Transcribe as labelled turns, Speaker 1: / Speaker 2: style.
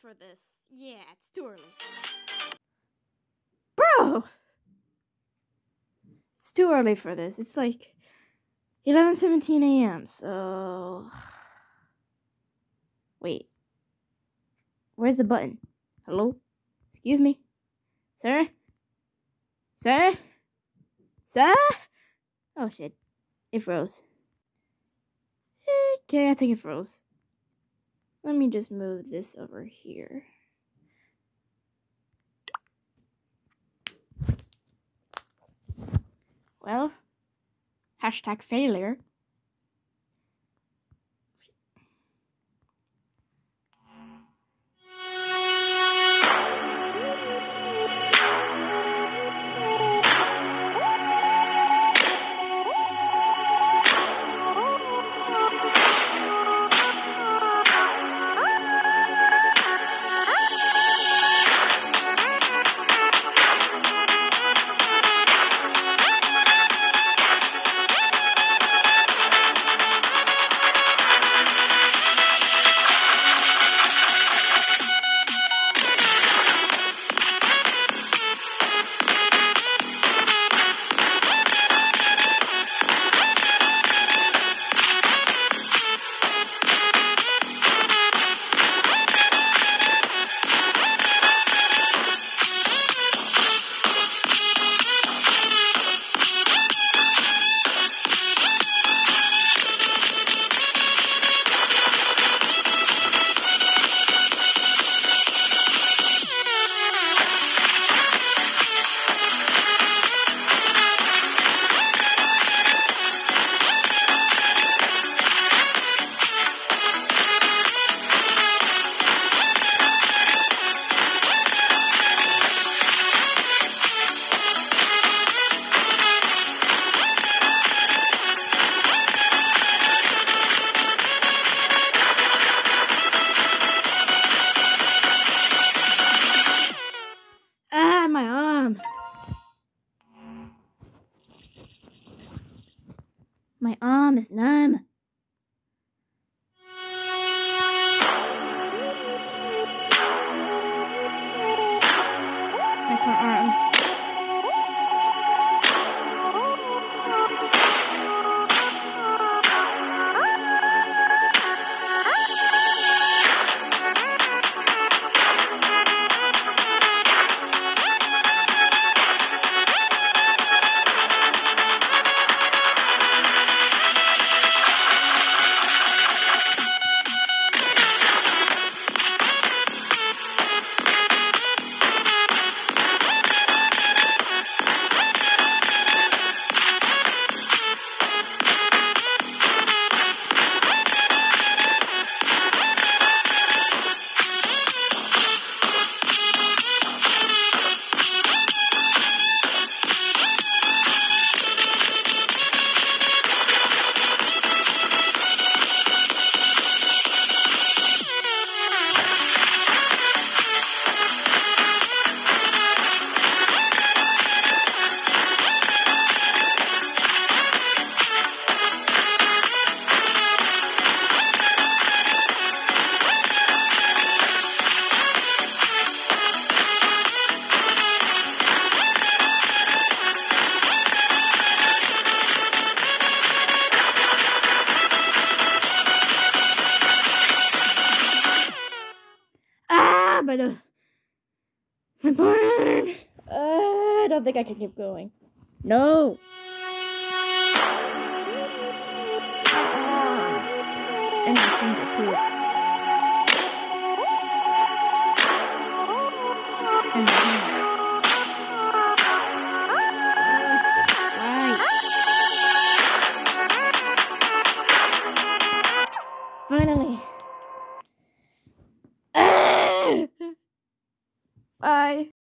Speaker 1: for this. Yeah, it's too early.
Speaker 2: Bro! It's too early for this. It's like 11:17 a.m. So Wait. Where's the button? Hello? Excuse me? Sir? Sir? Sir? Oh shit. It froze. Okay, I think it froze. Let me just move this over here. Well, hashtag failure. My arm is numb. Uh, my arm. Uh, I don't think I can keep going. No. And hand. Uh, why? Finally. Bye.